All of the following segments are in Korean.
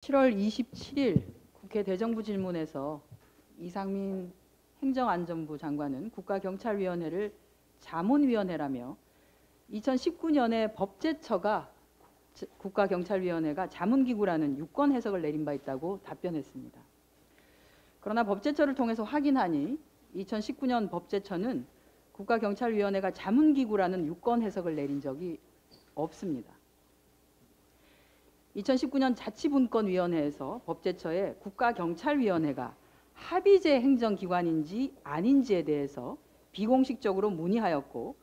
7월 27일 국회 대정부 질문에서 이상민 행정안전부 장관은 국가경찰위원회를 자문위원회라며 2019년에 법제처가 국가경찰위원회가 자문기구라는 유권 해석을 내린 바 있다고 답변했습니다. 그러나 법제처를 통해서 확인하니 2019년 법제처는 국가경찰위원회가 자문기구라는 유권 해석을 내린 적이 없습니다. 2019년 자치분권위원회에서 법제처에 국가경찰위원회가 합의제 행정기관인지 아닌지에 대해서 비공식적으로 문의하였고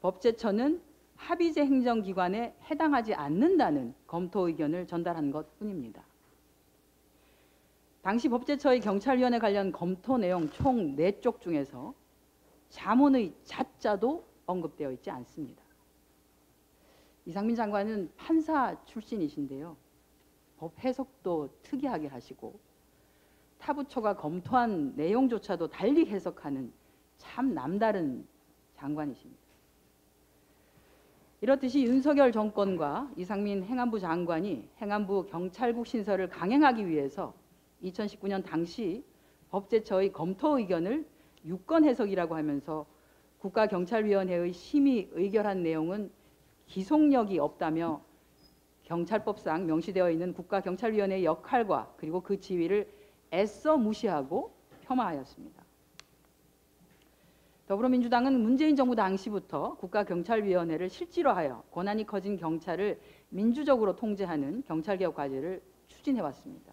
법제처는 합의제 행정기관에 해당하지 않는다는 검토 의견을 전달한 것 뿐입니다. 당시 법제처의 경찰위원회 관련 검토 내용 총 4쪽 중에서 자문의 자자도 언급되어 있지 않습니다. 이상민 장관은 판사 출신이신데요. 법 해석도 특이하게 하시고 타부처가 검토한 내용조차도 달리 해석하는 참 남다른 장관이십니다. 이렇듯이 윤석열 정권과 이상민 행안부 장관이 행안부 경찰국 신설을 강행하기 위해서 2019년 당시 법제처의 검토 의견을 유권 해석이라고 하면서 국가경찰위원회의 심의 의결한 내용은 기속력이 없다며 경찰법상 명시되어 있는 국가경찰위원회의 역할과 그리고 그 지위를 애써 무시하고 폄하하였습니다. 더불어민주당은 문재인 정부 당시부터 국가경찰위원회를 실질화하여 권한이 커진 경찰을 민주적으로 통제하는 경찰개혁 과제를 추진해왔습니다.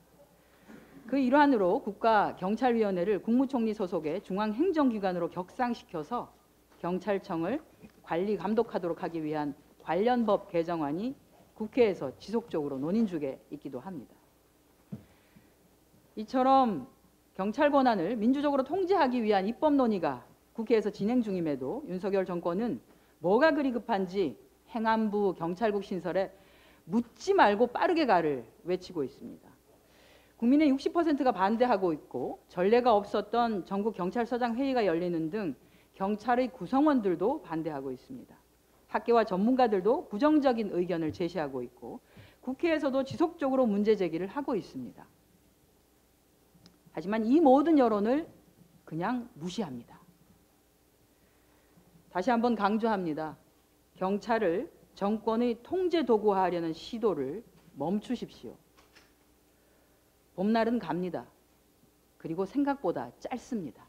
그 일환으로 국가경찰위원회를 국무총리 소속의 중앙행정기관으로 격상시켜서 경찰청을 관리 감독하도록 하기 위한 관련 법 개정안이 국회에서 지속적으로 논의 중에 있기도 합니다. 이처럼 경찰 권한을 민주적으로 통제하기 위한 입법 논의가 국회에서 진행 중임에도 윤석열 정권은 뭐가 그리 급한지 행안부 경찰국 신설에 묻지 말고 빠르게 가를 외치고 있습니다. 국민의 60%가 반대하고 있고 전례가 없었던 전국 경찰서장 회의가 열리는 등 경찰의 구성원들도 반대하고 있습니다. 학계와 전문가들도 부정적인 의견을 제시하고 있고 국회에서도 지속적으로 문제 제기를 하고 있습니다. 하지만 이 모든 여론을 그냥 무시합니다. 다시 한번 강조합니다. 경찰을 정권의 통제 도구화하려는 시도를 멈추십시오. 봄날은 갑니다. 그리고 생각보다 짧습니다.